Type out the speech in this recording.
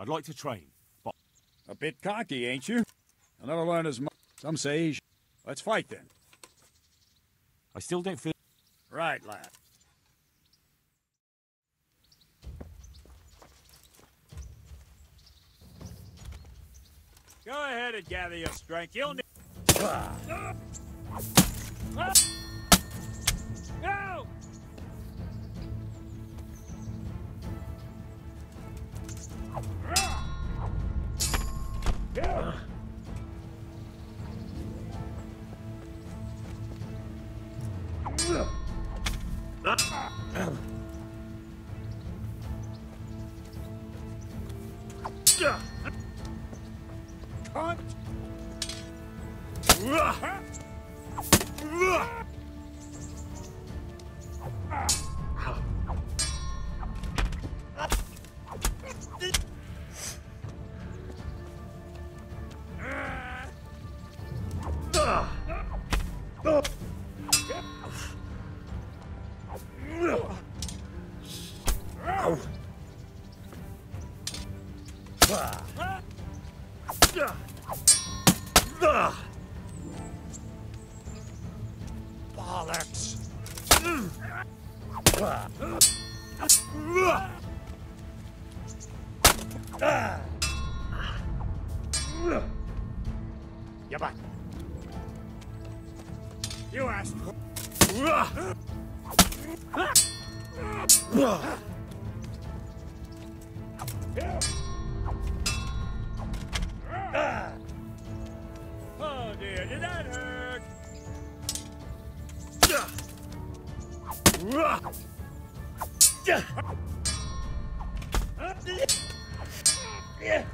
I'd like to train, but A bit cocky, ain't you? I'll never learn as much. Some say. Let's fight then. I still don't feel. Right, lad. Go ahead and gather your strength. You'll need. Go! Ah! Ah! Cunt! Bollocks! You back. You asked. Oh dear, did that hurt? Yeah.